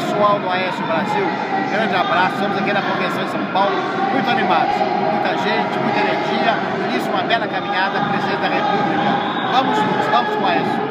pessoal do Aécio Brasil, grande abraço, estamos aqui na Convenção de São Paulo, muito animados, muita gente, muita energia, início uma bela caminhada, presidente da República. Vamos juntos, vamos com o Aécio.